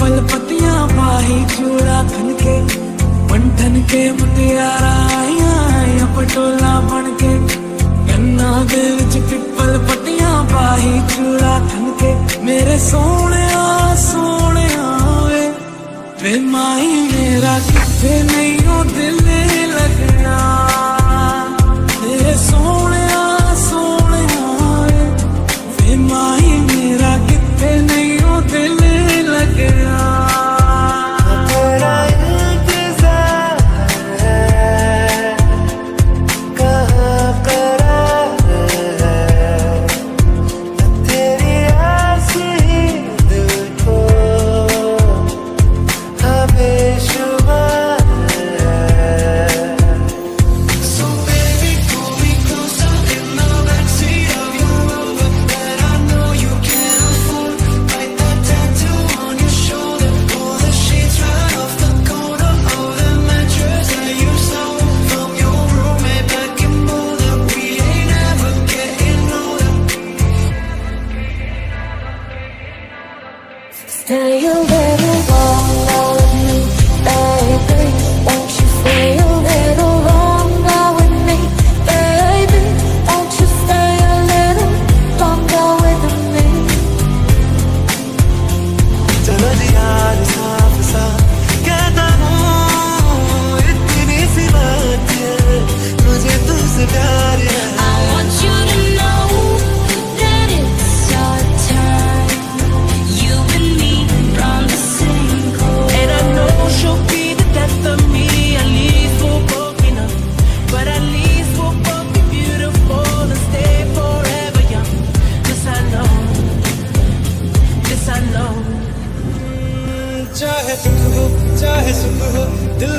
पल पतिया पाही चूड़ा खन के पंठन के मुटियारा आया आया पटोला बन के गन्ना दे विच पिपल पतिया पाही चूड़ा खन के मेरे सोने सोने वे माई मेरा किथे नहीं हो दिल Now you चाहे दुख हो चाहे सुख हो दिल